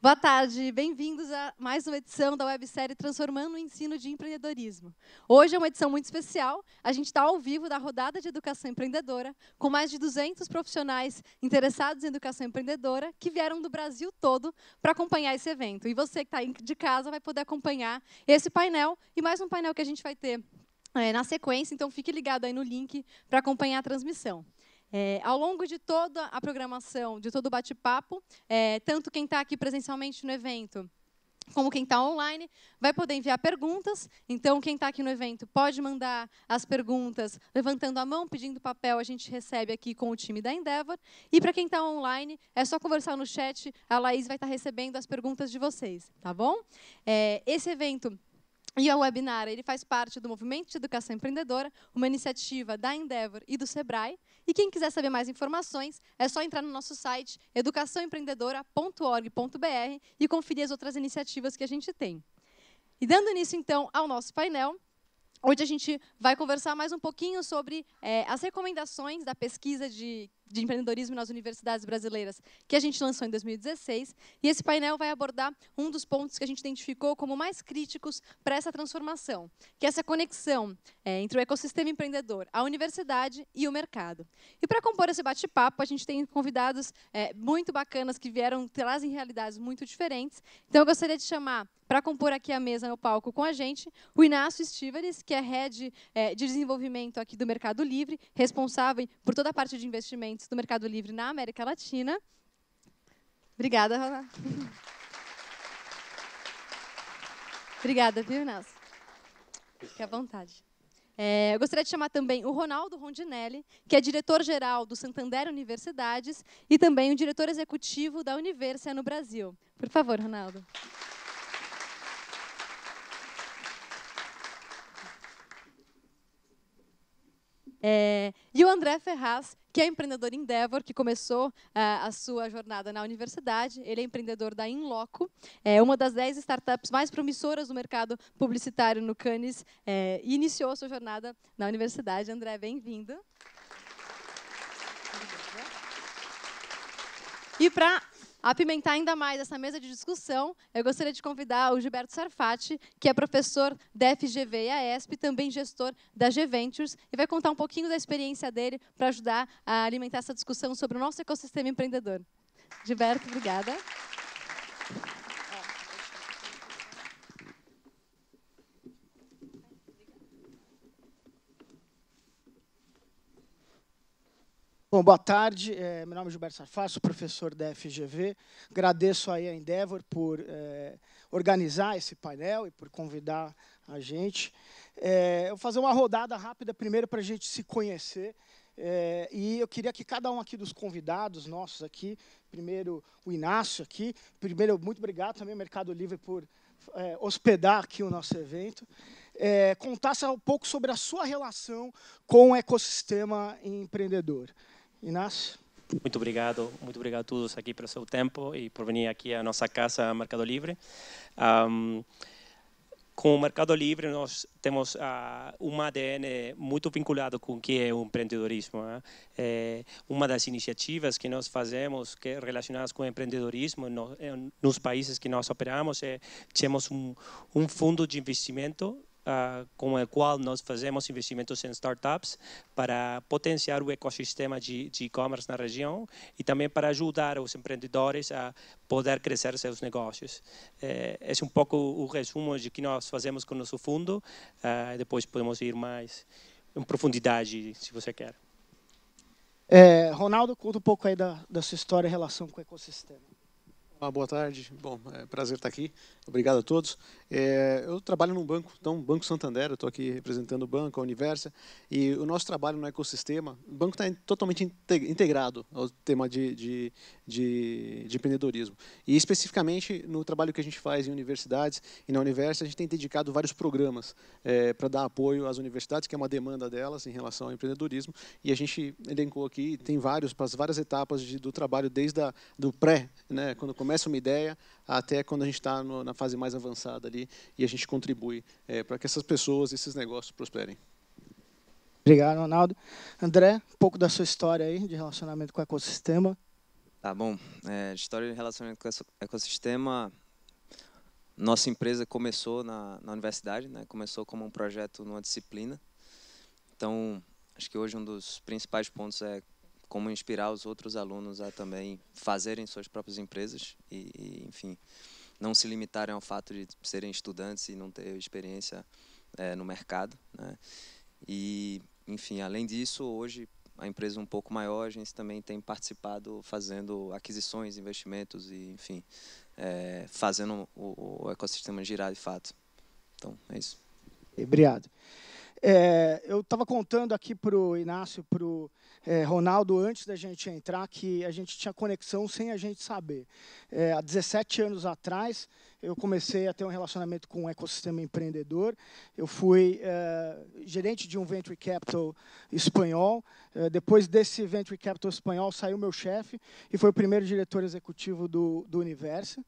Boa tarde, bem-vindos a mais uma edição da websérie Transformando o Ensino de Empreendedorismo. Hoje é uma edição muito especial. A gente está ao vivo da rodada de educação empreendedora, com mais de 200 profissionais interessados em educação empreendedora que vieram do Brasil todo para acompanhar esse evento. E você que está de casa vai poder acompanhar esse painel e mais um painel que a gente vai ter é, na sequência. Então fique ligado aí no link para acompanhar a transmissão. É, ao longo de toda a programação, de todo o bate-papo, é, tanto quem está aqui presencialmente no evento, como quem está online, vai poder enviar perguntas. Então, quem está aqui no evento pode mandar as perguntas levantando a mão, pedindo papel, a gente recebe aqui com o time da Endeavor. E para quem está online, é só conversar no chat, a Laís vai estar tá recebendo as perguntas de vocês, tá bom? É, esse evento e o webinar ele faz parte do Movimento de Educação Empreendedora, uma iniciativa da Endeavor e do Sebrae. E quem quiser saber mais informações, é só entrar no nosso site educaçãoempreendedora.org.br e conferir as outras iniciativas que a gente tem. E dando início, então, ao nosso painel, Hoje a gente vai conversar mais um pouquinho sobre é, as recomendações da pesquisa de, de, empreendedorismo nas universidades brasileiras que a gente lançou em 2016. E esse painel vai abordar um dos pontos que a gente identificou como mais críticos para essa transformação, que é essa conexão é, entre o ecossistema empreendedor, a universidade e o mercado. E para compor esse bate-papo, a gente tem convidados é, muito bacanas que vieram, trazem realidades muito diferentes. Então eu gostaria de chamar para compor aqui a mesa no palco com a gente, o Inácio Stiveres, que é head é, de desenvolvimento aqui do Mercado Livre, responsável por toda a parte de investimentos do Mercado Livre na América Latina. Obrigada, Rona. Obrigada, viu, Inácio? Fique à vontade. É, eu gostaria de chamar também o Ronaldo Rondinelli, que é diretor-geral do Santander Universidades e também o diretor executivo da Universia no Brasil. Por favor, Ronaldo. É, e o André Ferraz, que é empreendedor Endeavor, que começou é, a sua jornada na universidade. Ele é empreendedor da Inloco, é uma das 10 startups mais promissoras do mercado publicitário no Cannes, é, e iniciou a sua jornada na universidade. André, bem-vindo. E para apimentar ainda mais essa mesa de discussão, eu gostaria de convidar o Gilberto Sarfati, que é professor da FGV e AESP, também gestor da G-Ventures, e vai contar um pouquinho da experiência dele para ajudar a alimentar essa discussão sobre o nosso ecossistema empreendedor. Gilberto, obrigada. Bom, boa tarde. É, meu nome é Gilberto Sarfá, sou professor da FGV. Agradeço aí a Endeavor por é, organizar esse painel e por convidar a gente. É, eu vou fazer uma rodada rápida primeiro para a gente se conhecer. É, e eu queria que cada um aqui dos convidados nossos aqui, primeiro o Inácio aqui, primeiro muito obrigado também ao Mercado Livre por é, hospedar aqui o nosso evento. É, contasse um pouco sobre a sua relação com o ecossistema empreendedor. Inácio. Muito obrigado, muito obrigado a todos aqui pelo seu tempo e por vir aqui à nossa casa Mercado Livre. Um, com o Mercado Livre, nós temos uh, um ADN muito vinculado com o que é o empreendedorismo. Né? É uma das iniciativas que nós fazemos, que é relacionadas com o empreendedorismo, no, nos países que nós operamos, é temos um, um fundo de investimento com o qual nós fazemos investimentos em startups para potenciar o ecossistema de e-commerce na região e também para ajudar os empreendedores a poder crescer seus negócios. É, esse é um pouco o resumo de que nós fazemos com o nosso fundo. Uh, depois podemos ir mais em profundidade, se você quer. É, Ronaldo, conta um pouco aí da, da sua história em relação com o ecossistema. Boa tarde. Bom, é prazer estar aqui. Obrigado a todos. É, eu trabalho num banco, então Banco Santander. Eu estou aqui representando o banco, a Universa, e o nosso trabalho no ecossistema. O banco está totalmente integrado ao tema de, de, de, de, empreendedorismo. E especificamente no trabalho que a gente faz em universidades e na Universa, a gente tem dedicado vários programas é, para dar apoio às universidades, que é uma demanda delas em relação ao empreendedorismo. E a gente elencou aqui, tem vários para as várias etapas de, do trabalho, desde a, do pré, né, quando começa uma ideia até quando a gente está na fase mais avançada ali e a gente contribui é, para que essas pessoas, esses negócios prosperem. Obrigado, Ronaldo. André, um pouco da sua história aí de relacionamento com o ecossistema. Tá bom. É, história de relacionamento com o ecossistema. Nossa empresa começou na, na universidade, né? começou como um projeto numa disciplina. Então, acho que hoje um dos principais pontos é como inspirar os outros alunos a também fazerem suas próprias empresas e, e enfim, não se limitarem ao fato de serem estudantes e não ter experiência é, no mercado. Né? E, enfim, além disso, hoje a empresa um pouco maior, a gente também tem participado fazendo aquisições, investimentos e, enfim, é, fazendo o, o, ecossistema girar de fato. Então, é isso. Obrigado. É, eu estava contando aqui para o Inácio, para o é, Ronaldo, antes da gente entrar, que a gente tinha conexão sem a gente saber. É, há 17 anos atrás, eu comecei a ter um relacionamento com o ecossistema empreendedor. Eu fui é, gerente de um venture capital espanhol. É, depois desse venture capital espanhol, saiu meu chefe e foi o primeiro diretor executivo do, do Universo.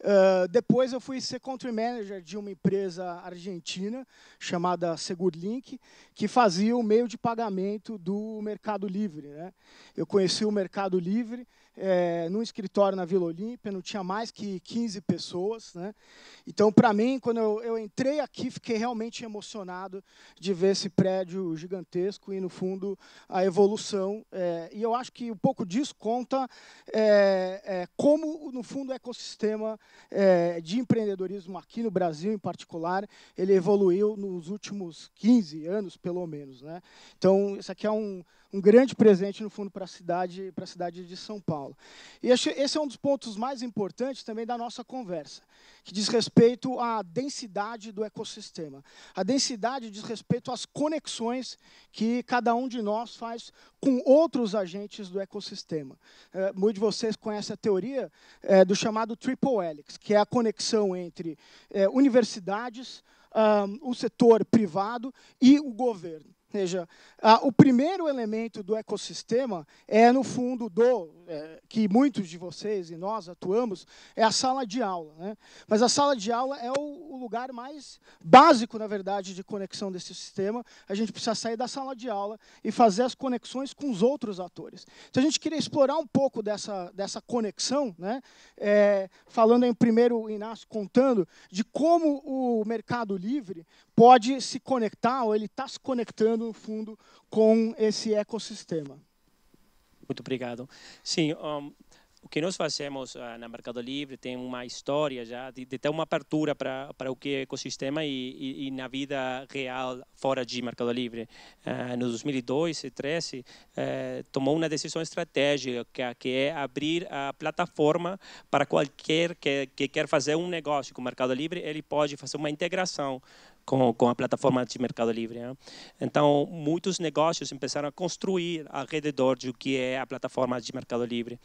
Uh, depois eu fui ser country manager de uma empresa argentina chamada Segurlink, que fazia o meio de pagamento do Mercado Livre. Né? Eu conheci o Mercado Livre é, num escritório na Vila Olímpia, não tinha mais que 15 pessoas. Né? Então, para mim, quando eu, eu, entrei aqui, fiquei realmente emocionado de ver esse prédio gigantesco e, no fundo, a evolução. É, e eu acho que um pouco disso conta é, é como, no fundo, o ecossistema é, de empreendedorismo aqui no Brasil, em particular, ele evoluiu nos últimos 15 anos, pelo menos. Né? Então, isso aqui é um um grande presente, no fundo, para a cidade, para a cidade de São Paulo. E esse é um dos pontos mais importantes também da nossa conversa, que diz respeito à densidade do ecossistema. A densidade diz respeito às conexões que cada um de nós faz com outros agentes do ecossistema. É, muitos de vocês conhecem a teoria é, do chamado Triple Helix, que é a conexão entre é, universidades, um, o setor privado e o governo seja, o primeiro elemento do ecossistema é, no fundo, do é, que muitos de vocês e nós atuamos, é a sala de aula. Né? Mas a sala de aula é o, o, lugar mais básico, na verdade, de conexão desse sistema. A gente precisa sair da sala de aula e fazer as conexões com os outros atores. Então, a gente queria explorar um pouco dessa, dessa conexão, né? É, falando em primeiro, Inácio, contando de como o Mercado Livre pode se conectar, ou ele está se conectando, no fundo, com esse ecossistema. Muito obrigado. Sim, um, o que nós fazemos uh, na Mercado Livre tem uma história já de, de ter uma abertura para o que é ecossistema e, e, e, na vida real fora de Mercado Livre. Uh, no 2002 e 2013 uh, tomou uma decisão estratégica que, que, é abrir a plataforma para qualquer que, que quer fazer um negócio com o Mercado Livre, ele pode fazer uma integração com, com a plataforma de Mercado Livre. Né? Então, muitos negócios começaram a construir ao redor do que é a plataforma de Mercado Livre.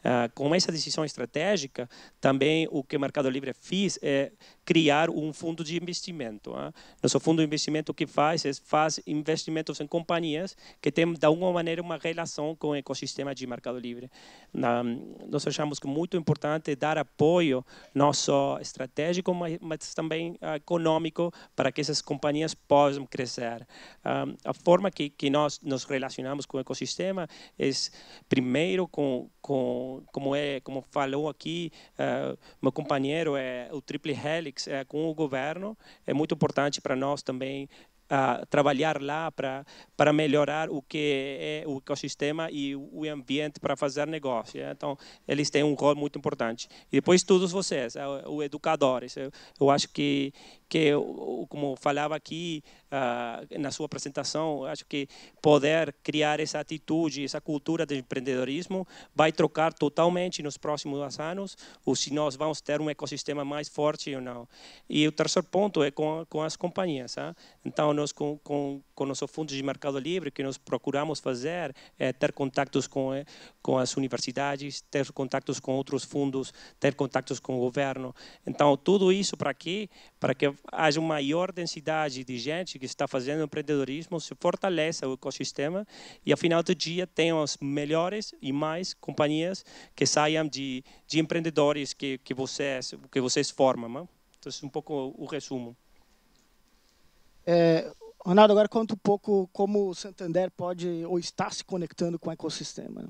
Uh, com essa decisão estratégica, também o que o Mercado Livre fez é criar um fundo de investimento. Né? Nosso fundo de investimento que faz é faz investimentos em companhias que têm, de alguma maneira, uma relação com o ecossistema de Mercado Livre. Nós achamos que é muito importante dar apoio não só estratégico, mas, também uh, econômico para que essas companhias possam crescer. Um, a forma que, que nós nos relacionamos com o ecossistema é, primeiro, com, com como é como falou aqui, meu companheiro é o Triple Helix é, com o governo. É muito importante para nós também a trabalhar lá para para melhorar o que é o ecossistema e o ambiente para fazer negócio. Então, eles têm um rol muito importante. E depois todos vocês, os educadores. Eu, acho que que como falava aqui na sua apresentação, acho que poder criar essa atitude, essa cultura de empreendedorismo vai trocar totalmente nos próximos anos, ou se nós vamos ter um ecossistema mais forte ou não. E o terceiro ponto é com, com as companhias. Hein? Então, nós com, com, com nosso fundo de mercado livre, que nós procuramos fazer é ter contatos com, eh, com as universidades, ter contatos com outros fundos, ter contatos com o governo. Então, tudo isso para quê? Para que haja uma maior densidade de gente que está fazendo empreendedorismo, se fortaleça o ecossistema e, ao final do dia, tenham as melhores e mais companhias que saiam de, de empreendedores que, que, vocês, que vocês formam. Né? Então, é um pouco o resumo. É, Ronaldo, agora conta um pouco como o Santander pode ou está se conectando com o ecossistema.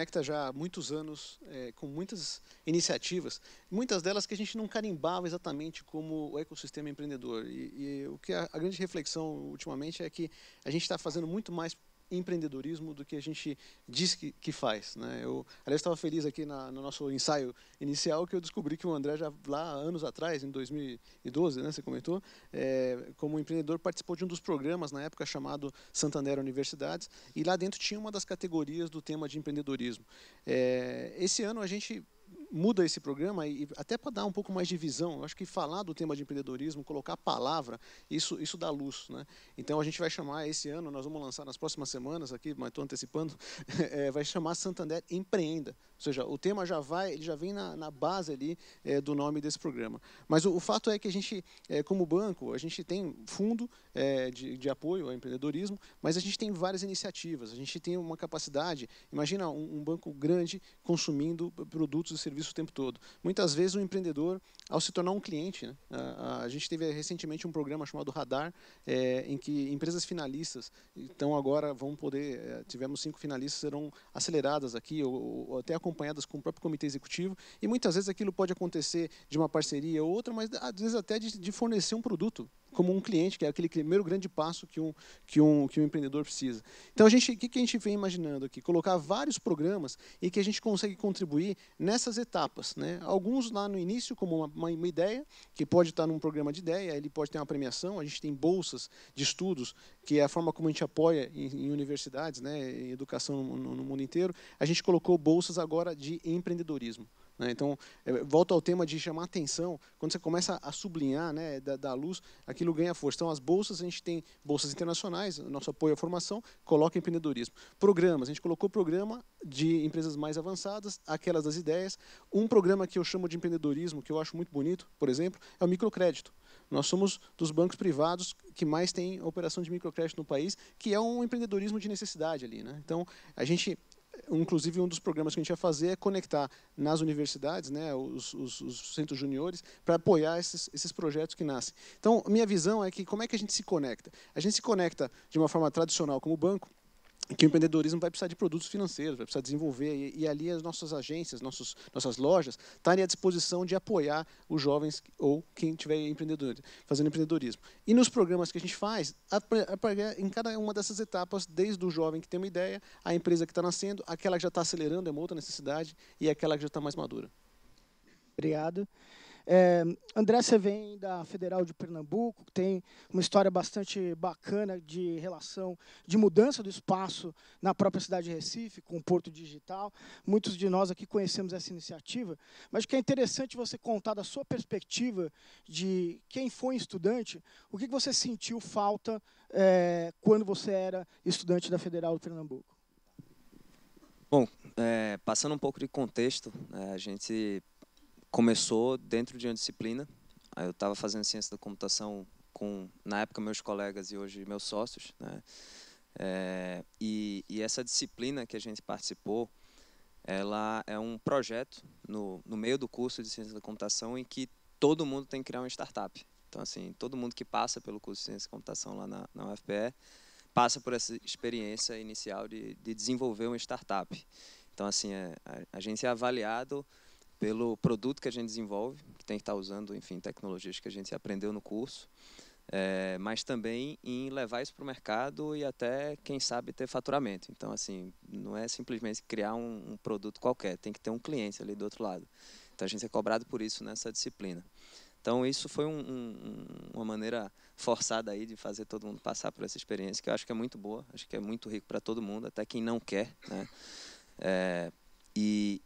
conecta já há muitos anos é, com muitas iniciativas, muitas delas que a gente não carimbava exatamente como o ecossistema empreendedor. E, e o que a, a, grande reflexão ultimamente é que a gente está fazendo muito mais empreendedorismo do que a gente diz que, que faz. Né? Eu, aliás, estava feliz aqui na, no nosso ensaio inicial que eu descobri que o André, já lá anos atrás, em 2012, né, você comentou, é, como empreendedor, participou de um dos programas, na época chamado Santander Universidades, e lá dentro tinha uma das categorias do tema de empreendedorismo. É, esse ano a gente muda esse programa e até para dar um pouco mais de visão, eu acho que falar do tema de empreendedorismo, colocar a palavra, isso isso dá luz, né? Então a gente vai chamar esse ano, nós vamos lançar nas próximas semanas aqui, mas estou antecipando, é, vai chamar Santander Empreenda, ou seja, o tema já vai, ele já vem na, na base ali é, do nome desse programa. Mas o, o, fato é que a gente, é, como banco, a gente tem fundo é, de, de, apoio ao empreendedorismo, mas a gente tem várias iniciativas, a gente tem uma capacidade, imagina um, um banco grande consumindo produtos e serviços o tempo todo. Muitas vezes o empreendedor, ao se tornar um cliente, né, a, a, gente teve recentemente um programa chamado Radar, é, em que empresas finalistas, então agora vão poder, é, tivemos cinco finalistas, serão aceleradas aqui, ou, ou até acompanhadas com o próprio comitê executivo, e muitas vezes aquilo pode acontecer de uma parceria ou outra, mas às vezes até de, de fornecer um produto como um cliente, que é aquele primeiro grande passo que um, que um, que um empreendedor precisa. Então, a gente, o que, a gente vem imaginando aqui? Colocar vários programas e que a gente consegue contribuir nessas etapas. Né? Alguns lá no início, como uma, uma, uma ideia, que pode estar num programa de ideia, ele pode ter uma premiação, a gente tem bolsas de estudos, que é a forma como a gente apoia em, em universidades, né, em educação no, no mundo inteiro. A gente colocou bolsas agora de empreendedorismo. Né? Então, é, volta ao tema de chamar atenção. Quando você começa a sublinhar né, da, da, luz, aquilo ganha força. Então, as bolsas, a gente tem bolsas internacionais, nosso apoio à formação, coloca empreendedorismo. Programas, a gente colocou programa de empresas mais avançadas, aquelas das ideias. Um programa que eu chamo de empreendedorismo, que eu acho muito bonito, por exemplo, é o microcrédito. Nós somos dos bancos privados que mais tem operação de microcrédito no país, que é um empreendedorismo de necessidade ali. Né? Então, a gente inclusive um dos programas que a gente vai fazer é conectar nas universidades, né, os, os, os centros juniores, para apoiar esses, esses projetos que nascem. Então, minha visão é que como é que a gente se conecta? A gente se conecta de uma forma tradicional como banco, que o empreendedorismo vai precisar de produtos financeiros, vai precisar desenvolver, e, e ali as nossas agências, nossos, nossas lojas, estarem à disposição de apoiar os jovens ou quem tiver empreendedor, fazendo empreendedorismo. E nos programas que a gente faz, em cada uma dessas etapas, desde o jovem que tem uma ideia, a empresa que está nascendo, aquela que já está acelerando, é uma outra necessidade, e aquela que já está mais madura. Obrigado. É, você vem da Federal de Pernambuco, tem uma história bastante bacana de relação de mudança do espaço na própria cidade de Recife, com o Porto Digital. Muitos de nós aqui conhecemos essa iniciativa, mas que é interessante você contar da sua perspectiva de quem foi estudante, o que você sentiu falta é, quando você era estudante da Federal de Pernambuco. Bom, é, passando um pouco de contexto, né, a gente começou dentro de uma disciplina. Eu estava fazendo ciência da computação com, na época, meus colegas e hoje meus sócios. Né? É, e, e, essa disciplina que a gente participou, ela é um projeto no, no meio do curso de ciência da computação em que todo mundo tem que criar uma startup. Então, assim, todo mundo que passa pelo curso de ciência da computação lá na, na UFPE passa por essa experiência inicial de, de desenvolver uma startup. Então, assim, é, a, a gente é avaliado pelo produto que a gente desenvolve, que tem que estar usando, enfim, tecnologias que a gente aprendeu no curso, é, mas também em levar isso para o mercado e até, quem sabe, ter faturamento. Então, assim, não é simplesmente criar um, um produto qualquer, tem que ter um cliente ali do outro lado. Então, a gente é cobrado por isso nessa disciplina. Então, isso foi um, um, uma maneira forçada aí de fazer todo mundo passar por essa experiência, que eu acho que é muito boa, acho que é muito rico para todo mundo, até quem não quer, né? É, e,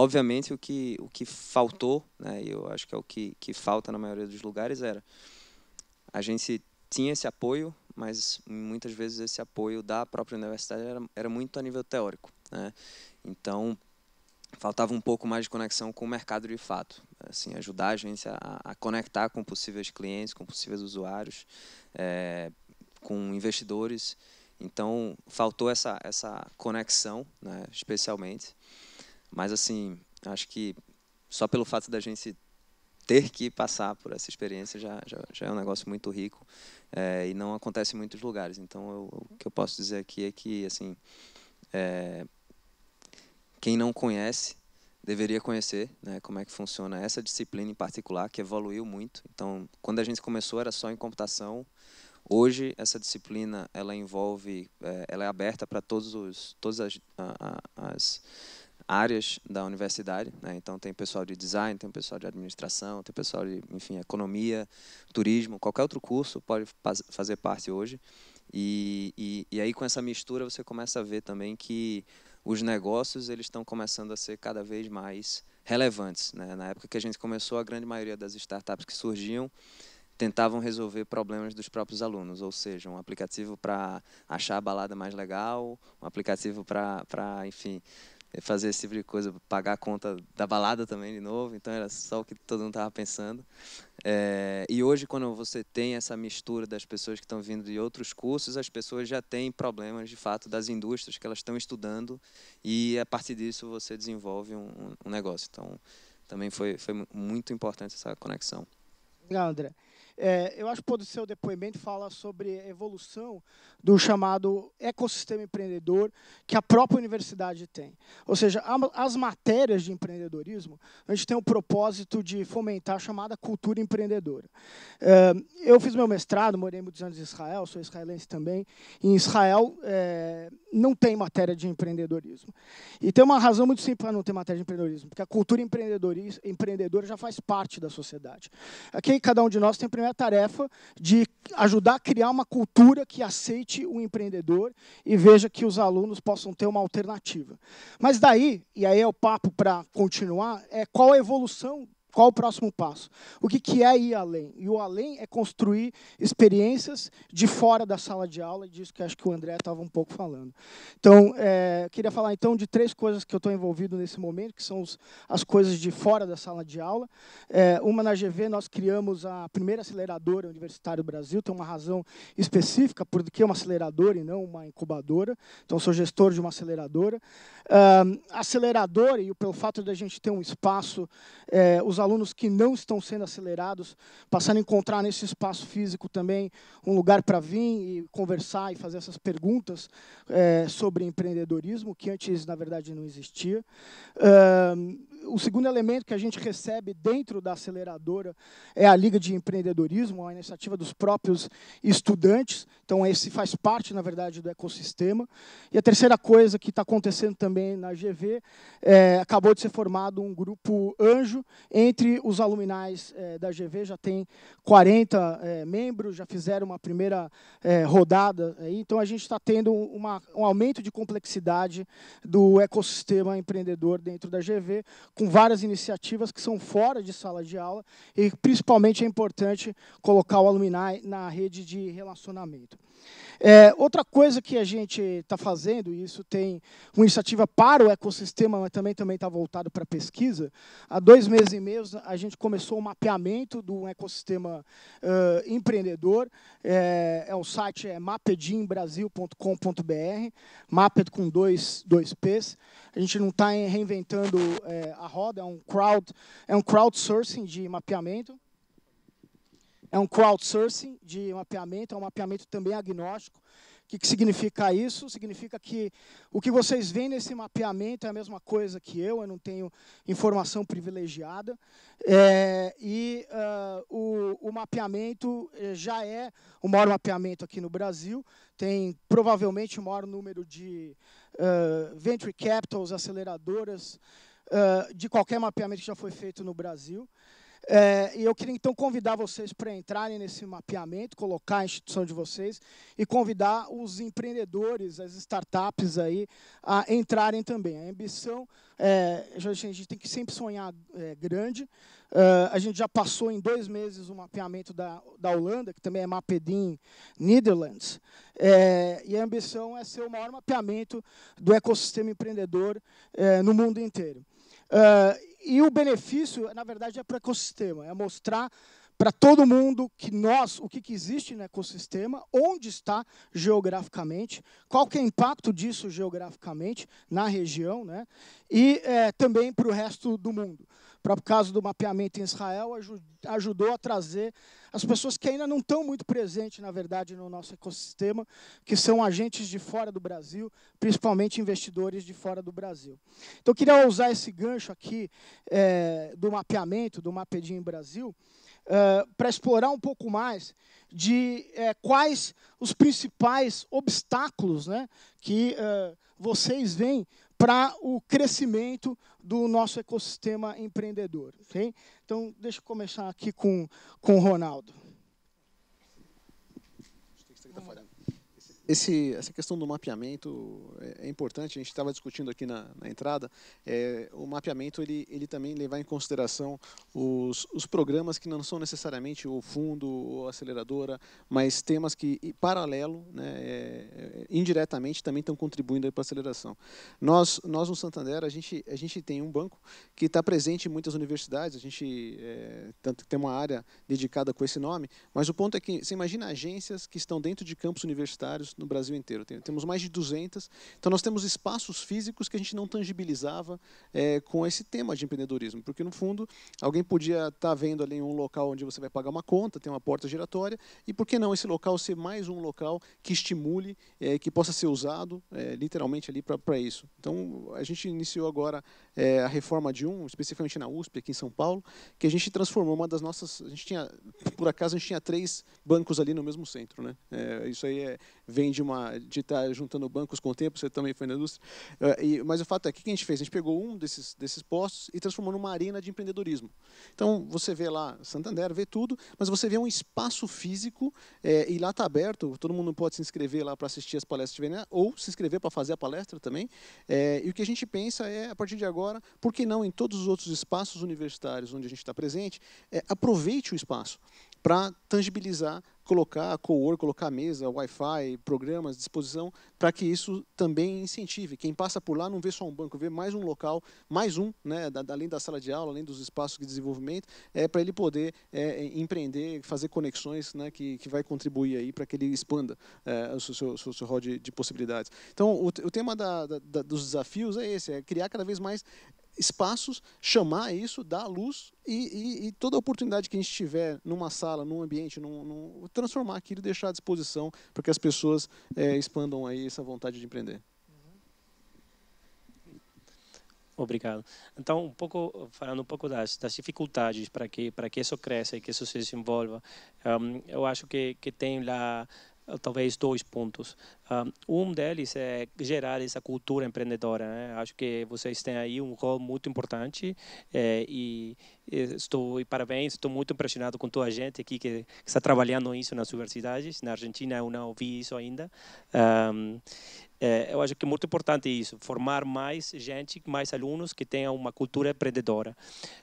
Obviamente, o que, o que faltou, né, e eu acho que é o que, que falta na maioria dos lugares, era a gente tinha esse apoio, mas muitas vezes esse apoio da própria universidade era, era muito a nível teórico. Né? Então, faltava um pouco mais de conexão com o mercado de fato, assim, ajudar a gente a, a conectar com possíveis clientes, com possíveis usuários, é, com investidores. Então, faltou essa, essa conexão, né, especialmente. Mas, assim, acho que só pelo fato da gente ter que passar por essa experiência já, já, já é um negócio muito rico é, e não acontece em muitos lugares. Então, eu, o que eu posso dizer aqui é que, assim, é, quem não conhece deveria conhecer né, como é que funciona essa disciplina em particular, que evoluiu muito. Então, quando a gente começou era só em computação. Hoje essa disciplina ela envolve, é, ela é aberta para todos os, todas as, as áreas da universidade. Né? Então tem pessoal de design, tem pessoal de administração, tem pessoal de, enfim, economia, turismo, qualquer outro curso pode fazer parte hoje. E, e, e aí com essa mistura você começa a ver também que os negócios eles estão começando a ser cada vez mais relevantes. Né? Na época que a gente começou, a grande maioria das startups que surgiam tentavam resolver problemas dos próprios alunos, ou seja, um aplicativo para achar a balada mais legal, um aplicativo para, enfim, fazer esse tipo de coisa, pagar a conta da balada também de novo, então era só o que todo mundo estava pensando. É, e hoje, quando você tem essa mistura das pessoas que estão vindo de outros cursos, as pessoas já têm problemas de fato das indústrias que elas estão estudando e a partir disso você desenvolve um, um negócio. Então, também foi, foi muito importante essa conexão. Legal, André. É, eu acho que o seu depoimento fala sobre a evolução do chamado ecossistema empreendedor que a própria universidade tem. Ou seja, as matérias de empreendedorismo, a gente tem o propósito de fomentar a chamada cultura empreendedora. É, eu fiz meu mestrado, morei muitos anos em Israel, sou israelense também. Em Israel, é, não tem matéria de empreendedorismo. E tem uma razão muito simples para não ter matéria de empreendedorismo, porque a cultura empreendedora já faz parte da sociedade. Aqui, cada um de nós tem a primeira tarefa de ajudar a criar uma cultura que aceite o empreendedor e veja que os alunos possam ter uma alternativa. Mas daí, e aí é o papo para continuar, é qual a evolução qual o próximo passo? O que, que é ir além? E o além é construir experiências de fora da sala de aula, e disso que acho que o André estava um pouco falando. Então, é, queria falar então de três coisas que eu estou envolvido nesse momento, que são os, as coisas de fora da sala de aula. É, uma na GV, nós criamos a primeira aceleradora universitária do Brasil, tem uma razão específica, porque é uma aceleradora e não uma incubadora. Então, sou gestor de uma aceleradora. Um, aceleradora, e pelo fato de a gente ter um espaço, é, os alunos que não estão sendo acelerados passando a encontrar nesse espaço físico também um lugar para vir e conversar e fazer essas perguntas é, sobre empreendedorismo, que antes, na verdade, não existia. Um, o segundo elemento que a gente recebe dentro da aceleradora é a Liga de Empreendedorismo, uma iniciativa dos próprios estudantes. Então, esse faz parte, na verdade, do ecossistema. E a terceira coisa que está acontecendo também na GV, é, acabou de ser formado um grupo anjo entre os aluminais é, da GV, já tem 40 é, membros, já fizeram uma primeira é, rodada. Então, a gente está tendo uma, um aumento de complexidade do ecossistema empreendedor dentro da GV, com várias iniciativas que são fora de sala de aula e principalmente é importante colocar o alumni na rede de relacionamento. É, outra coisa que a gente está fazendo, e isso tem uma iniciativa para o ecossistema, mas também está voltado para a pesquisa. Há dois meses e meio a gente começou o mapeamento do ecossistema uh, empreendedor. É, é, o site é mapedimbrasil.com.br, Mapped com dois, dois P's. A gente não está reinventando é, a roda, é um crowd, é um crowdsourcing de mapeamento. É um crowdsourcing de mapeamento, é um mapeamento também agnóstico. O que, que significa isso? Significa que o que vocês veem nesse mapeamento é a mesma coisa que eu, eu não tenho informação privilegiada. É, e uh, o, o, mapeamento eh, já é o maior mapeamento aqui no Brasil, tem provavelmente o maior número de uh, venture capitals, aceleradoras, uh, de qualquer mapeamento que já foi feito no Brasil. É, e eu queria então convidar vocês para entrarem nesse mapeamento, colocar a instituição de vocês e convidar os empreendedores, as startups aí a entrarem também. A ambição, é, a gente tem que sempre sonhar é, grande. Uh, a gente já passou em dois meses o mapeamento da, da Holanda, que também é Mapedim Netherlands. É, e a ambição é ser o maior mapeamento do ecossistema empreendedor é, no mundo inteiro. Uh, e o benefício, na verdade, é para o ecossistema, é mostrar para todo mundo que nós, o que, que existe no ecossistema, onde está geograficamente, qual que é o impacto disso geograficamente na região, né? e é, também para o resto do mundo. O próprio caso do mapeamento em Israel ajudou a trazer as pessoas que ainda não estão muito presentes, na verdade, no nosso ecossistema, que são agentes de fora do Brasil, principalmente investidores de fora do Brasil. Então, eu queria usar esse gancho aqui é, do mapeamento, do Mapedim Brasil, é, para explorar um pouco mais de é, quais os principais obstáculos né, que é, vocês veem para o crescimento do nosso ecossistema empreendedor. Okay? Então, deixa eu começar aqui com, com o Ronaldo. Esse, essa questão do mapeamento é, é importante. A gente estava discutindo aqui na, na entrada. É, o mapeamento ele, ele também levar em consideração os, os programas que não são necessariamente o fundo ou aceleradora, mas temas que, em paralelo, né, é, é, indiretamente, também estão contribuindo para a aceleração. Nós, nós no Santander, a gente, a gente tem um banco que está presente em muitas universidades. A gente é, tem uma área dedicada com esse nome. Mas o ponto é que você imagina agências que estão dentro de campos universitários no Brasil inteiro. temos mais de 200. Então, nós temos espaços físicos que a gente não tangibilizava é, com esse tema de empreendedorismo. Porque, no fundo, alguém podia estar tá vendo ali um local onde você vai pagar uma conta, tem uma porta giratória, e por que não esse local ser mais um local que estimule, é, que possa ser usado é, literalmente ali para isso. Então, a gente iniciou agora é, a reforma de um, especificamente na USP, aqui em São Paulo, que a gente transformou uma das nossas. A gente tinha, por acaso, a gente tinha três bancos ali no mesmo centro. Né? É, isso aí é, vem de uma de estar tá juntando bancos com o tempo, você também foi na indústria. É, e, mas o fato é que o que a gente fez? A gente pegou um desses, desses postos e transformou numa arena de empreendedorismo. Então, você vê lá Santander, vê tudo, mas você vê um espaço físico é, e lá está aberto, todo mundo pode se inscrever lá para assistir as palestras de ou se inscrever para fazer a palestra também. É, e o que a gente pensa é, a partir de agora, por que não em todos os outros espaços universitários onde a gente está presente, é, aproveite o espaço para tangibilizar, colocar a co-work, colocar a mesa, Wi-Fi, programas disposição, para que isso também incentive. Quem passa por lá não vê só um banco, vê mais um local, mais um, né, além da sala de aula, além dos espaços de desenvolvimento, é para ele poder é, empreender, fazer conexões né, que, que vai contribuir aí para que ele expanda é, o seu, seu, seu rol de, de, possibilidades. Então, o, o tema da, da, dos desafios é esse, é criar cada vez mais espaços, chamar isso, dar luz e, e, e, toda oportunidade que a gente tiver numa sala, num ambiente, num, num, transformar aquilo e deixar à disposição para que as pessoas é, expandam aí essa vontade de empreender. Obrigado. Então, um pouco falando um pouco das, das dificuldades para que para que isso cresça e que isso se desenvolva, um, eu acho que que tem lá talvez dois pontos. Um deles é gerar essa cultura empreendedora. Né? Acho que vocês têm aí um rol muito importante é, e estou e parabéns. Estou muito impressionado com toda a gente aqui que, está trabalhando isso nas universidades. Na Argentina eu não ouvi isso ainda. Um, é, eu acho que é muito importante isso, formar mais gente, mais alunos que tenham uma cultura empreendedora.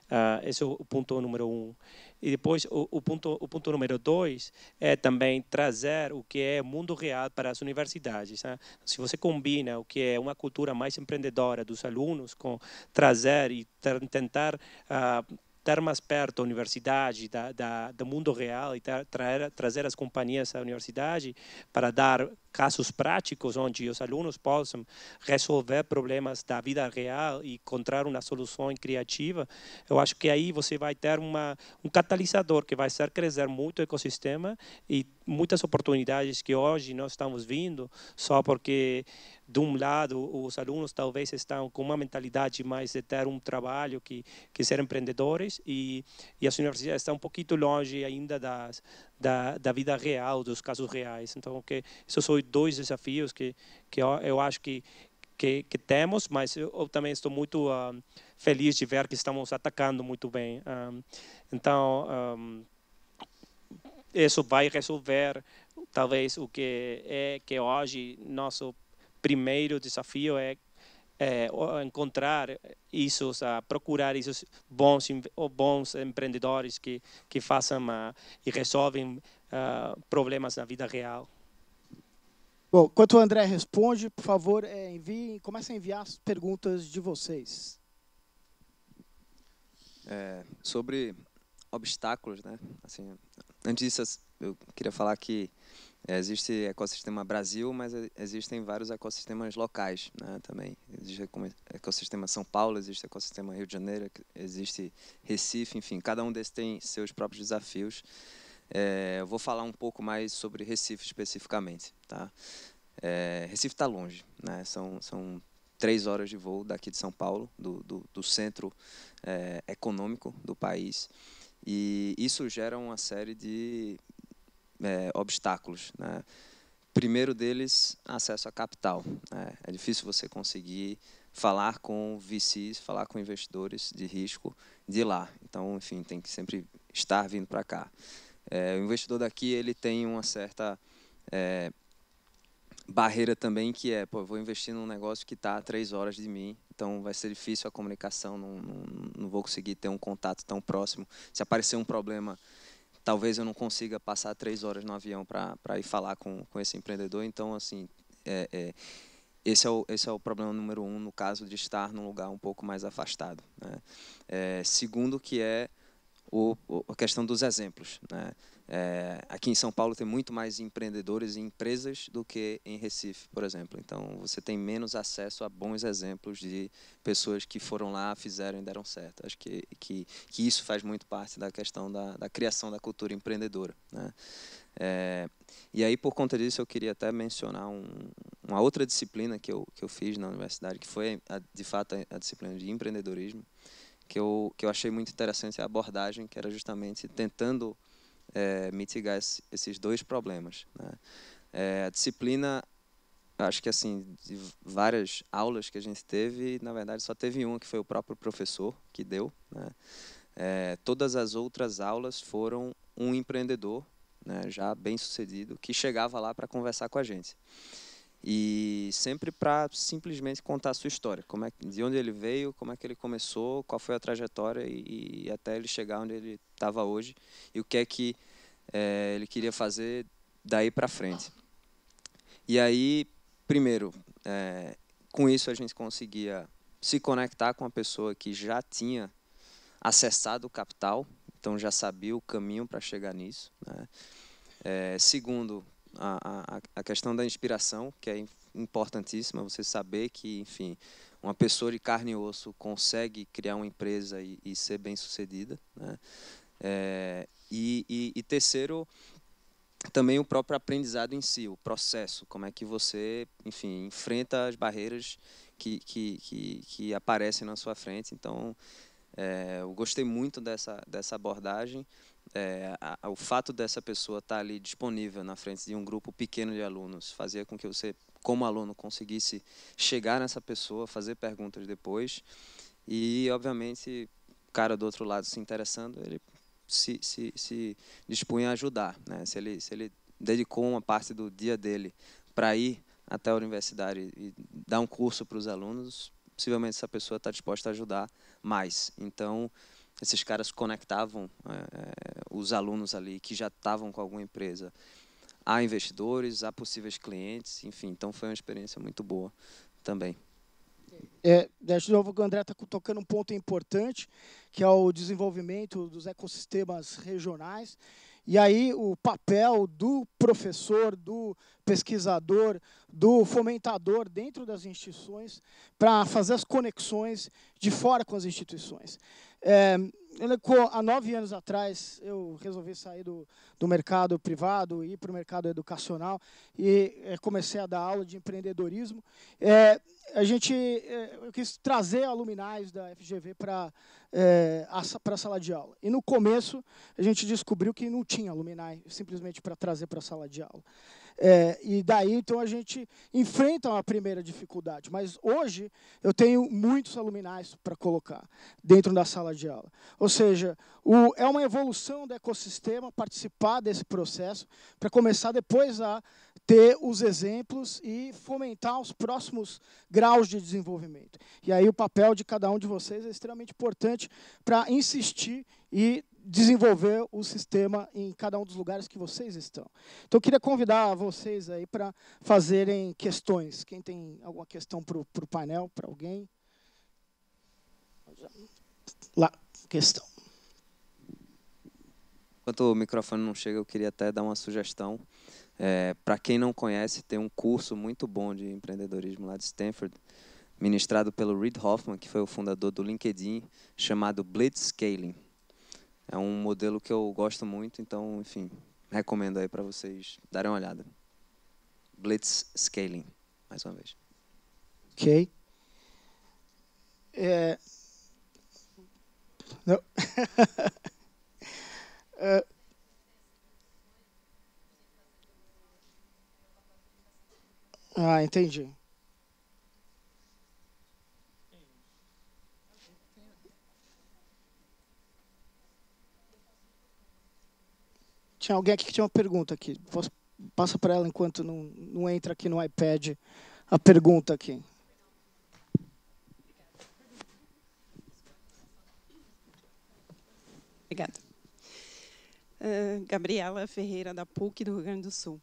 Uh, esse é o ponto número um. E depois, o, o, ponto, o ponto número dois é também trazer o que é mundo real para as universidades. Né? Se você combina o que é uma cultura mais empreendedora dos alunos com trazer e tentar uh, ter mais perto a universidade da, da, do mundo real e tra trazer as companhias à universidade para dar casos práticos onde os alunos possam resolver problemas da vida real e encontrar uma solução criativa, eu acho que aí você vai ter uma, um catalisador que vai ser crescer muito o ecossistema e muitas oportunidades que hoje nós estamos vindo só porque de um lado os alunos talvez estão com uma mentalidade mais de ter um trabalho que que ser empreendedores e, e as universidades estão um pouquinho longe ainda das da, da vida real, dos casos reais. Então, que esses são dois desafios que, que eu, eu acho que, que, que, temos, mas eu, eu também estou muito uh, feliz de ver que estamos atacando muito bem. Um, então, um, isso vai resolver talvez o que é que hoje nosso primeiro desafio é é, encontrar isso, a procurar esses bons bons empreendedores que que façam uh, e resolvem uh, problemas na vida real. Bom, enquanto o André responde, por favor, é, envie, comece a enviar as perguntas de vocês. É, sobre obstáculos, né? Assim, antes disso, eu queria falar que é, existe ecossistema Brasil, mas existem vários ecossistemas locais né, também. Existe ecossistema São Paulo, existe ecossistema Rio de Janeiro, existe Recife, enfim, cada um desses tem seus próprios desafios. É, eu vou falar um pouco mais sobre Recife especificamente. Tá? É, Recife está longe, né? são, são três horas de voo daqui de São Paulo, do, do, do centro é, econômico do país. E isso gera uma série de é, obstáculos. Né? Primeiro deles, acesso a capital. Né? É difícil você conseguir falar com VCs, falar com investidores de risco de lá. Então, enfim, tem que sempre estar vindo para cá. É, o investidor daqui ele tem uma certa é, barreira também que é, pô, vou investir num negócio que está a três horas de mim, então vai ser difícil a comunicação, não, não, não vou conseguir ter um contato tão próximo. Se aparecer um problema talvez eu não consiga passar três horas no avião para ir falar com, com esse empreendedor. Então, assim, é, é, esse, é o, esse é o problema número um no caso de estar num lugar um pouco mais afastado. Né? É, segundo, que é o, a questão dos exemplos. Né? É, aqui em São Paulo tem muito mais empreendedores e empresas do que em Recife, por exemplo. Então, você tem menos acesso a bons exemplos de pessoas que foram lá, fizeram e deram certo. Acho que, que, que isso faz muito parte da questão da, da criação da cultura empreendedora. Né? É, e aí, por conta disso, eu queria até mencionar um, uma outra disciplina que eu, que eu fiz na universidade, que foi, a, de fato, a, a disciplina de empreendedorismo, que eu, que eu achei muito interessante a abordagem, que era justamente tentando é, mitigar esse, esses dois problemas. Né? É, a disciplina, acho que assim, de várias aulas que a gente teve, na verdade só teve uma que foi o próprio professor que deu. Né? É, todas as outras aulas foram um empreendedor, né, já bem sucedido, que chegava lá para conversar com a gente e sempre para simplesmente contar a sua história, como é, de onde ele veio, como é que ele começou, qual foi a trajetória e, e até ele chegar onde ele estava hoje e o que é que é, ele queria fazer daí para frente. E aí, primeiro, é, com isso a gente conseguia se conectar com a pessoa que já tinha acessado o capital, então já sabia o caminho para chegar nisso. Né? É, segundo, a, a, questão da inspiração, que é importantíssima, você saber que, enfim, uma pessoa de carne e osso consegue criar uma empresa e, e ser bem sucedida. Né? É, e, e, e, terceiro, também o próprio aprendizado em si, o processo, como é que você, enfim, enfrenta as barreiras que, que, que, que aparecem na sua frente. Então, é, eu gostei muito dessa, dessa abordagem é, a, o fato dessa pessoa estar ali disponível na frente de um grupo pequeno de alunos fazia com que você, como aluno, conseguisse chegar nessa pessoa, fazer perguntas depois e, obviamente, o cara do outro lado se interessando, ele se, se, se dispunha a ajudar. Né? Se, ele, se ele dedicou uma parte do dia dele para ir até a universidade e dar um curso para os alunos, possivelmente essa pessoa está disposta a ajudar mais. Então, esses caras conectavam é, os alunos ali que já estavam com alguma empresa a investidores, a possíveis clientes, enfim. Então foi uma experiência muito boa também. É, de novo, o André está tocando um ponto importante, que é o desenvolvimento dos ecossistemas regionais. E aí o papel do professor, do pesquisador, do fomentador dentro das instituições para fazer as conexões de fora com as instituições. É, há nove anos atrás, eu resolvi sair do, do mercado privado e ir para o mercado educacional e é, comecei a dar aula de empreendedorismo. É, a gente, é, eu quis trazer aluminais da FGV para é, a sala de aula. E no começo a gente descobriu que não tinha aluminai simplesmente para trazer para a sala de aula. É, e daí, então, a gente enfrenta uma primeira dificuldade. Mas hoje eu tenho muitos aluminais para colocar dentro da sala de aula. Ou seja, o, é uma evolução do ecossistema participar desse processo para começar depois a ter os exemplos e fomentar os próximos graus de desenvolvimento. E aí o papel de cada um de vocês é extremamente importante para insistir e desenvolver o sistema em cada um dos lugares que vocês estão. Então, eu queria convidar vocês aí para fazerem questões. Quem tem alguma questão para o painel, para alguém? Lá, questão. Enquanto o microfone não chega, eu queria até dar uma sugestão. É, Para quem não conhece, tem um curso muito bom de empreendedorismo lá de Stanford, ministrado pelo Reid Hoffman, que foi o fundador do LinkedIn, chamado Blitz Scaling. É um modelo que eu gosto muito, então, enfim, recomendo aí para vocês darem uma olhada. Blitz Scaling, mais uma vez. Ok. É... Não. é... Ah, entendi. Tinha alguém aqui que tinha uma pergunta aqui. Posso, passa para ela enquanto não, não entra aqui no iPad a pergunta aqui. Obrigada. Uh, Gabriela Ferreira, da PUC do Rio Grande do Sul.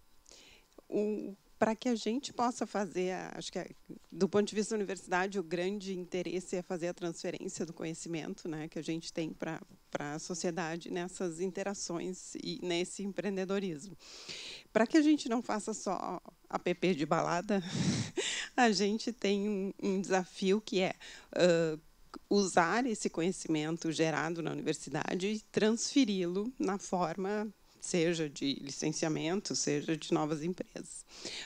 Para que a gente possa fazer, acho que do ponto de vista da universidade, o grande interesse é fazer a transferência do conhecimento né, que a gente tem para a sociedade nessas interações e nesse empreendedorismo. Para que a gente não faça só app de balada, a gente tem um, um desafio que é uh, usar esse conhecimento gerado na universidade e transferi-lo na forma seja de licenciamento, seja de novas empresas.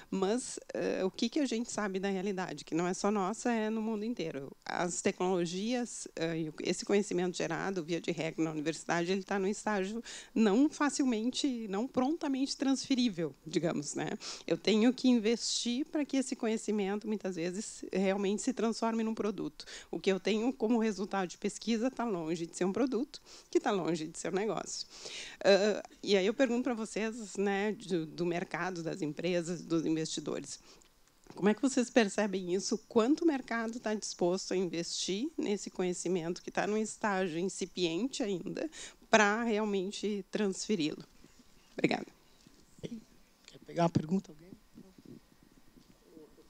Mas uh, o que, que a gente sabe da realidade, que não é só nossa, é no mundo inteiro. As tecnologias, uh, esse conhecimento gerado, via de regra, na universidade, ele está no estágio não facilmente, não prontamente transferível, digamos. Né? Eu tenho que investir para que esse conhecimento, muitas vezes, realmente se transforme num produto. O que eu tenho como resultado de pesquisa está longe de ser um produto, que está longe de ser um negócio. Uh, e aí eu pergunto para vocês, né, do, do mercado, das empresas, dos investidores. Como é que vocês percebem isso? Quanto o mercado está disposto a investir nesse conhecimento que está num estágio incipiente ainda para realmente transferi-lo? Obrigada. Quer pegar uma pergunta? Alguém?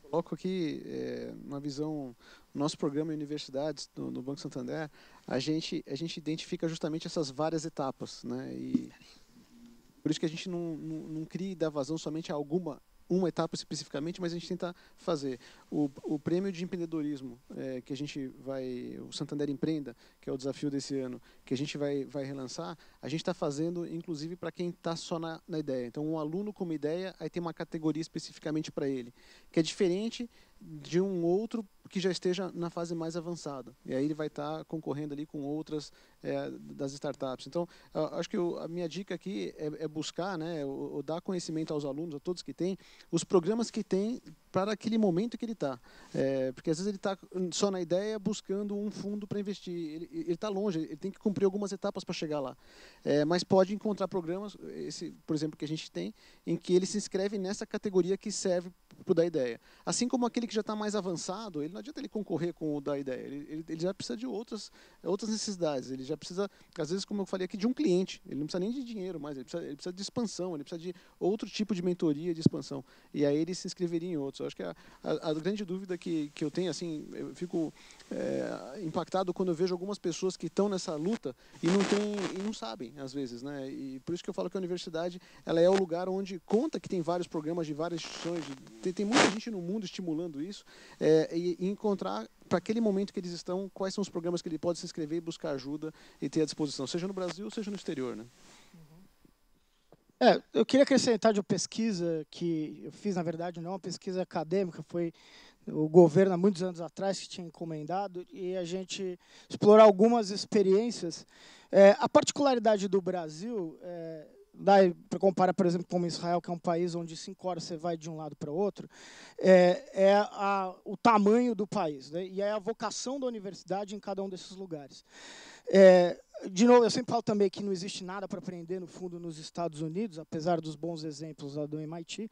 Eu coloco aqui é, uma visão, nosso programa em universidades, no, no Banco Santander, a gente, a gente identifica justamente essas várias etapas. Né? E, por isso que a gente não, não, não cria e dá vazão somente a alguma uma etapa especificamente, mas a gente tenta fazer o, o prêmio de empreendedorismo é, que a gente vai, o Santander Empreenda, que é o desafio desse ano, que a gente vai, vai relançar, a gente está fazendo inclusive para quem está só na, na ideia. Então, um aluno com uma ideia, aí tem uma categoria especificamente para ele, que é diferente de um outro que já esteja na fase mais avançada. E aí ele vai estar tá concorrendo ali com outras é, das startups. Então, acho que eu, a minha dica aqui é, é buscar, né, o, o dar conhecimento aos alunos, a todos que têm, os programas que tem para aquele momento que ele está. É, porque às vezes ele está só na ideia buscando um fundo para investir. Ele está longe, ele tem que cumprir algumas etapas para chegar lá. É, mas pode encontrar programas, esse, por exemplo, que a gente tem, em que ele se inscreve nessa categoria que serve para o da ideia. Assim como aquele que já está mais avançado, ele não adianta ele concorrer com o da ideia. Ele, ele, ele, já precisa de outras, outras necessidades. Ele já precisa, às vezes, como eu falei aqui, de um cliente. Ele não precisa nem de dinheiro mais, ele precisa, ele precisa de expansão, ele precisa de outro tipo de mentoria, de expansão. E aí ele se inscreveria em outros. Eu acho que a, a, a grande dúvida que, que eu tenho, assim, eu fico é, impactado quando eu vejo algumas pessoas que estão nessa luta e não, tem, e não sabem, às vezes. Né? E por isso que eu falo que a universidade ela é o lugar onde conta que tem vários programas de várias instituições, de, tem, tem muita gente no mundo estimulando isso, é, e, e encontrar para aquele momento que eles estão, quais são os programas que ele pode se inscrever e buscar ajuda e ter à disposição, seja no Brasil, seja no exterior. Né? É, eu queria acrescentar de uma pesquisa que eu fiz, na verdade, não é uma pesquisa acadêmica, foi o governo há muitos anos atrás que tinha encomendado e a gente explorar algumas experiências. É, a particularidade do Brasil é, para comparar, por exemplo, com Israel, que é um país onde cinco horas você vai de um lado para o outro, é, é a, o tamanho do país né? e é a vocação da universidade em cada um desses lugares. É, de novo, eu sempre falo também que não existe nada para aprender, no fundo, nos Estados Unidos, apesar dos bons exemplos lá do MIT,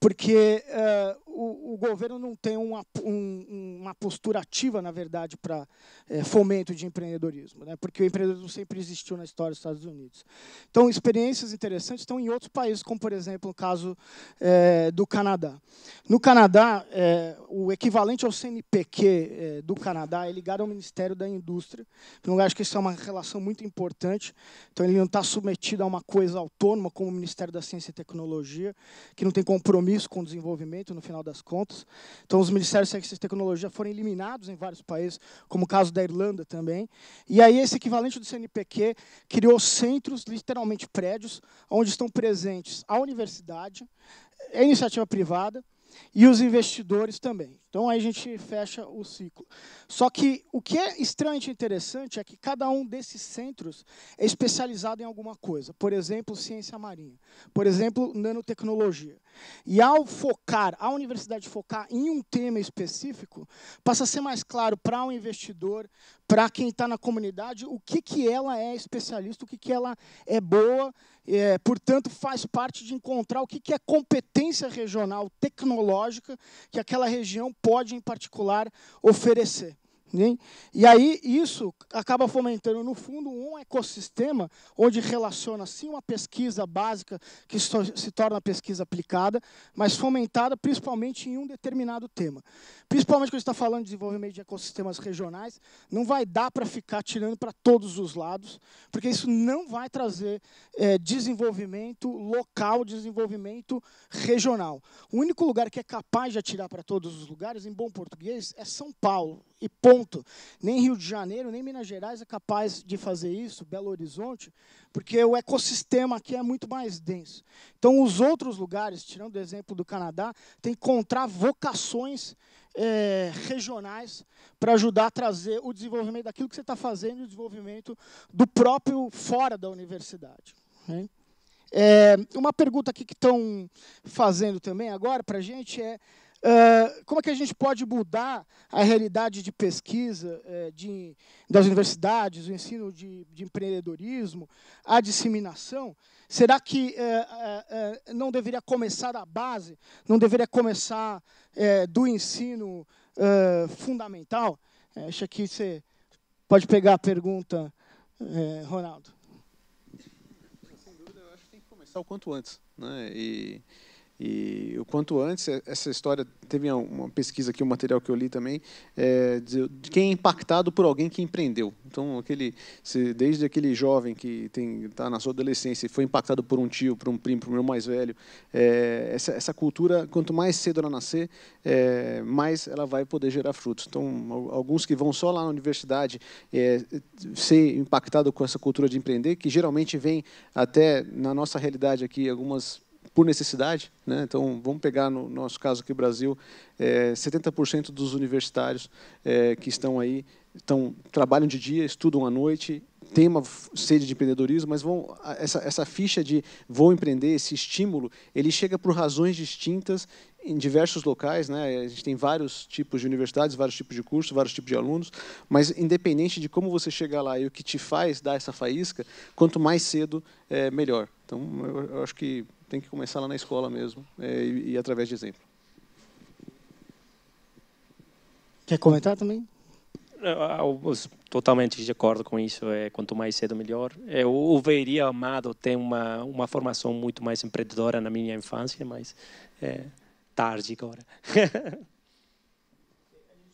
porque uh, o, o, governo não tem uma, um, uma postura ativa, na verdade, para é, fomento de empreendedorismo, né? porque o empreendedorismo sempre existiu na história dos Estados Unidos. Então, experiências interessantes estão em outros países, como, por exemplo, o caso é, do Canadá. No Canadá, é, o equivalente ao CNPq do Canadá é ligado ao Ministério da Indústria. Então, acho que isso é uma relação muito importante. Então, ele não está submetido a uma coisa autônoma, como o Ministério da Ciência e Tecnologia, que não tem compromisso com o desenvolvimento, no final das contas. Então, os Ministérios de Ciência e Tecnologia foram eliminados em vários países, como o caso da Irlanda também. E aí, esse equivalente do CNPq criou centros, literalmente prédios, onde estão presentes a universidade, a iniciativa privada, e os investidores também. Então aí a gente fecha o ciclo. Só que o que é extremamente interessante é que cada um desses centros é especializado em alguma coisa. Por exemplo, ciência marinha. Por exemplo, nanotecnologia. E ao focar, a universidade focar em um tema específico, passa a ser mais claro para o um investidor, para quem está na comunidade, o que, que ela é especialista, o que, que ela é boa, é, portanto, faz parte de encontrar o que, que é competência regional tecnológica que aquela região pode, em particular, oferecer. E aí isso acaba fomentando, no fundo, um ecossistema onde relaciona, sim, uma pesquisa básica que se torna pesquisa aplicada, mas fomentada principalmente em um determinado tema. Principalmente quando a gente está falando de desenvolvimento de ecossistemas regionais, não vai dar para ficar tirando para todos os lados, porque isso não vai trazer é, desenvolvimento local, desenvolvimento regional. O único lugar que é capaz de atirar para todos os lugares, em bom português, é São Paulo e ponto. Nem Rio de Janeiro, nem Minas Gerais é capaz de fazer isso, Belo Horizonte, porque o ecossistema aqui é muito mais denso. Então, os outros lugares, tirando o exemplo do Canadá, tem que encontrar vocações é, regionais para ajudar a trazer o desenvolvimento daquilo que você está fazendo e o desenvolvimento do próprio fora da universidade. Né? É, uma pergunta aqui que estão fazendo também agora para a gente é Uh, como é que a gente pode mudar a realidade de pesquisa uh, de, das universidades, o ensino de, de, empreendedorismo, a disseminação? Será que uh, não deveria começar da base? Não deveria começar do ensino fundamental? acho que você pode pegar a pergunta, Ronaldo. Sem dúvida, eu acho que tem que começar o quanto antes. Né? E e o quanto antes, essa história, teve uma pesquisa aqui, um material que eu li também, é, de, quem é impactado por alguém que empreendeu. Então, aquele, se, desde aquele jovem que está na sua adolescência e foi impactado por um tio, por um primo, por um meu mais velho, é, essa, essa cultura, quanto mais cedo ela nascer, é, mais ela vai poder gerar frutos. Então, alguns que vão só lá na universidade é, ser impactado com essa cultura de empreender, que geralmente vem até, na nossa realidade aqui, algumas por necessidade. Né? Então, vamos pegar no nosso caso aqui, Brasil, é, 70% dos universitários é, que estão aí estão, trabalham de dia, estudam à noite, têm uma sede de empreendedorismo, mas vão, essa, essa ficha de vou empreender, esse estímulo, ele chega por razões distintas em diversos locais, né? A gente tem vários tipos de universidades, vários tipos de cursos, vários tipos de alunos, mas independente de como você chegar lá e o que te faz dar essa faísca, quanto mais cedo, é melhor. Então, eu, eu acho que tem que começar lá na escola mesmo é, e, e através de exemplo. Quer comentar também? Eu, totalmente de acordo com isso. É quanto mais cedo melhor. Eu, o veria amado tem uma uma formação muito mais empreendedora na minha infância, mas é tarde agora.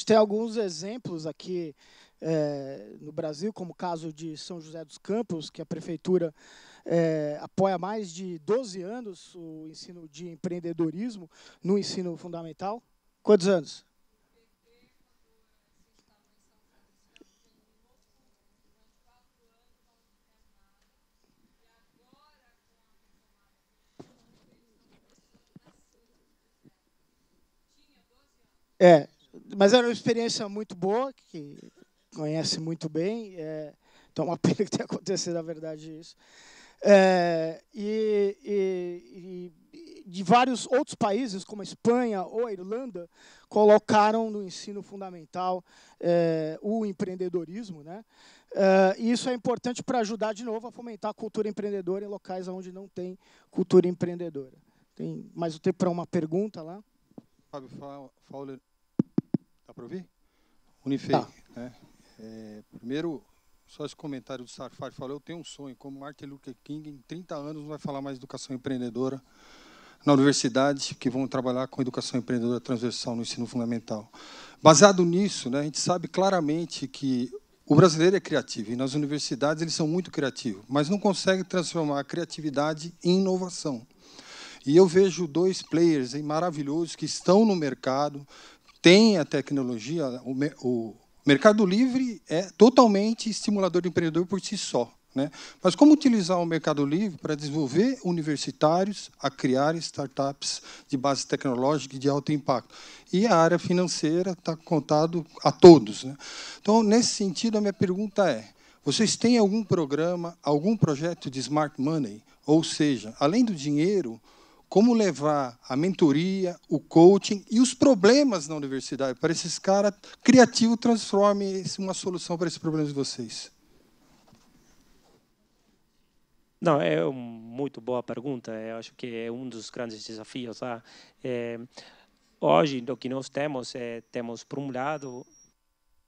tem alguns exemplos aqui é, no Brasil, como o caso de São José dos Campos, que a prefeitura é, apoia há mais de 12 anos o ensino de empreendedorismo no ensino fundamental. Quantos anos? É, mas era uma experiência muito boa, que conhece muito bem. É, então, é uma pena que tenha acontecido, na verdade, isso. É, e, e, e, de vários outros países, como a Espanha ou a Irlanda, colocaram no ensino fundamental é, o empreendedorismo. Né? É, e isso é importante para ajudar, de novo, a fomentar a cultura empreendedora em locais onde não tem cultura empreendedora. Tem mais o tempo para uma pergunta lá? Fábio Fowler. Dá para ouvir? Unifei. Tá. Né? É, primeiro, só esse comentário do Sarfari falou, eu tenho um sonho, como Martin Luther King, em 30 anos vai falar mais educação empreendedora na universidade, que vão trabalhar com educação empreendedora transversal no ensino fundamental. Baseado nisso, né, a gente sabe claramente que o brasileiro é criativo, e nas universidades eles são muito criativos, mas não conseguem transformar a criatividade em inovação. E eu vejo dois players maravilhosos que estão no mercado, têm a tecnologia, o, o Mercado Livre é totalmente estimulador de empreendedor por si só. Né? Mas como utilizar o Mercado Livre para desenvolver universitários a criar startups de base tecnológica e de alto impacto? E a área financeira está contado a todos. Né? Então, nesse sentido, a minha pergunta é: vocês têm algum programa, algum projeto de smart money? Ou seja, além do dinheiro, como levar a mentoria, o coaching e os problemas na universidade para esses caras criativos transformem uma solução para esses problemas de vocês? Não, é uma muito boa pergunta. Eu acho que é um dos grandes desafios. Tá? É, hoje, o que nós temos é temos por um lado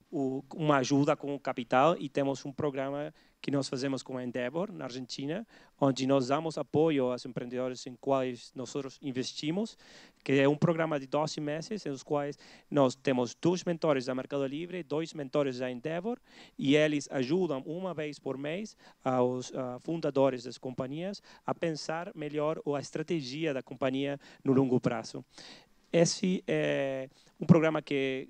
o, uma ajuda com o capital e temos um programa que nós fazemos com a Endeavor, na Argentina, onde nós damos apoio aos empreendedores em quais nós investimos, que é um programa de 12 meses, em os quais nós temos dois mentores da Mercado Livre, dois mentores da Endeavor, e eles ajudam uma vez por mês aos fundadores das companhias a pensar melhor a estratégia da companhia no longo prazo. Esse é um programa que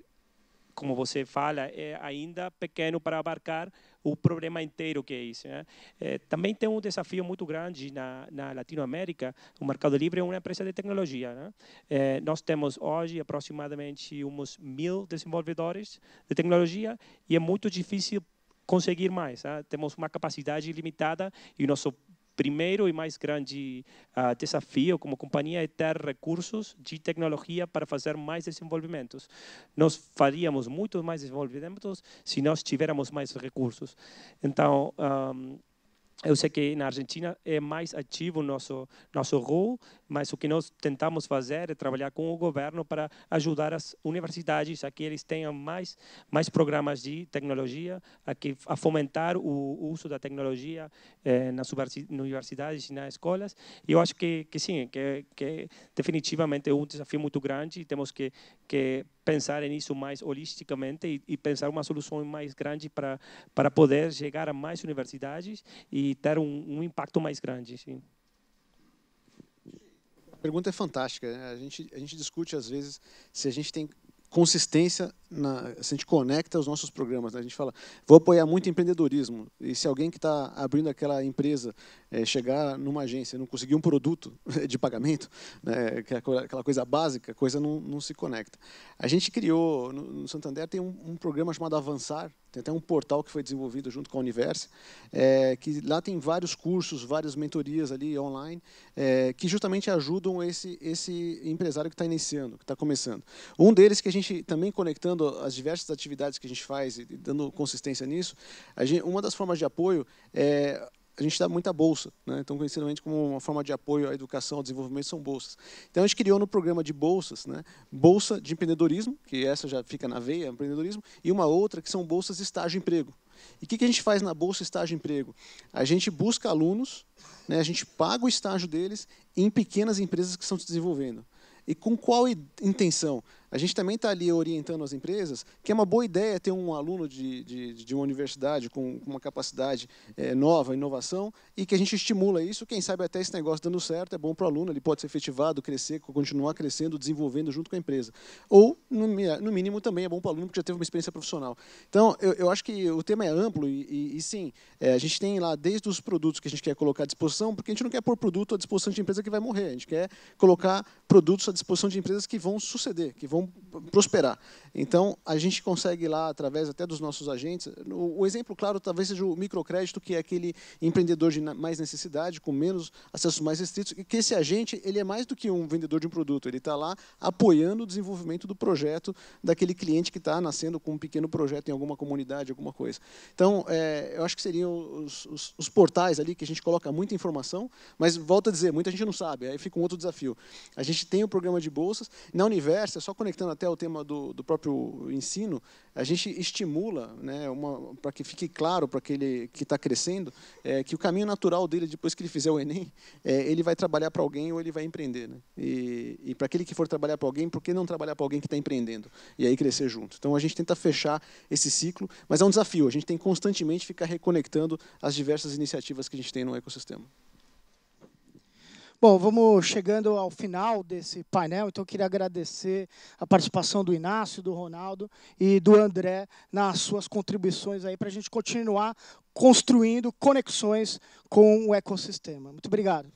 como você fala, é ainda pequeno para abarcar o problema inteiro que é isso. Né? É, também tem um desafio muito grande na, na Latinoamérica. O Mercado Livre é uma empresa de tecnologia. Né? É, nós temos hoje aproximadamente uns mil desenvolvedores de tecnologia e é muito difícil conseguir mais. Né? Temos uma capacidade limitada e o nosso primeiro e mais grande uh, desafio como companhia é ter recursos de tecnologia para fazer mais desenvolvimentos. Nós faríamos muito mais desenvolvimentos se nós tivéssemos mais recursos. Então, um, eu sei que na Argentina é mais ativo o nosso nosso rol, mas o que nós tentamos fazer é trabalhar com o governo para ajudar as universidades a que eles tenham mais mais programas de tecnologia, a que a fomentar o uso da tecnologia eh, nas universidades e nas escolas. E eu acho que que sim, que que definitivamente é um desafio muito grande e temos que que pensar nisso mais holisticamente e, e, pensar uma solução mais grande para para poder chegar a mais universidades e ter um, um impacto mais grande. Sim. Pergunta é fantástica. Né? A gente a gente discute às vezes se a gente tem consistência na, se a gente conecta os nossos programas. Né? A gente fala, vou apoiar muito empreendedorismo. E se alguém que está abrindo aquela empresa é, chegar numa agência não conseguir um produto de pagamento, né, que é aquela coisa básica, a coisa não, não se conecta. A gente criou, no, Santander tem um, um programa chamado Avançar, tem até um portal que foi desenvolvido junto com a Universe, é, que lá tem vários cursos, várias mentorias ali online, é, que justamente ajudam esse, esse empresário que está iniciando, que está começando. Um deles que a gente também conectando as diversas atividades que a gente faz e dando consistência nisso, gente, uma das formas de apoio é a gente dá muita bolsa, né? então conhecidamente como uma forma de apoio à educação, ao desenvolvimento são bolsas. Então a gente criou no programa de bolsas, né? bolsa de empreendedorismo, que essa já fica na veia, empreendedorismo, e uma outra que são bolsas de estágio-emprego. E o que, que a gente faz na bolsa estágio-emprego? A gente busca alunos, né? a gente paga o estágio deles em pequenas empresas que estão se desenvolvendo. E com qual intenção? A gente também está ali orientando as empresas que é uma boa ideia ter um aluno de, de, de uma universidade com uma capacidade é, nova, inovação, e que a gente estimula isso. Quem sabe até esse negócio dando certo é bom para o aluno, ele pode ser efetivado, crescer, continuar crescendo, desenvolvendo junto com a empresa. Ou, no, no mínimo, também é bom para o aluno que já teve uma experiência profissional. Então, eu, eu acho que o tema é amplo e, e, e sim, é, a gente tem lá desde os produtos que a gente quer colocar à disposição, porque a gente não quer pôr produto à disposição de empresa que vai morrer, a gente quer colocar produtos à disposição de empresas que vão suceder, que vão vão prosperar. Então, a gente consegue lá, através até dos nossos agentes, o, o, exemplo claro talvez seja o microcrédito, que é aquele empreendedor de mais necessidade, com menos acessos mais restritos, e que esse agente ele é mais do que um vendedor de um produto, ele está lá apoiando o desenvolvimento do projeto daquele cliente que está nascendo com um pequeno projeto em alguma comunidade, alguma coisa. Então, é, eu acho que seriam os, os, os, portais ali que a gente coloca muita informação, mas volto a dizer, muita gente não sabe, aí fica um outro desafio. A gente tem o programa de bolsas, na Universo, só conectando até o tema do, do próprio ensino, a gente estimula, né, para que fique claro para aquele que está crescendo, é, que o caminho natural dele, depois que ele fizer o Enem, é, ele vai trabalhar para alguém ou ele vai empreender. Né? E, e para aquele que for trabalhar para alguém, por que não trabalhar para alguém que está empreendendo? E aí crescer junto. Então a gente tenta fechar esse ciclo, mas é um desafio, a gente tem constantemente ficar reconectando as diversas iniciativas que a gente tem no ecossistema. Bom, vamos chegando ao final desse painel, então eu queria agradecer a participação do Inácio, do Ronaldo e do André nas suas contribuições aí para a gente continuar construindo conexões com o ecossistema. Muito obrigado.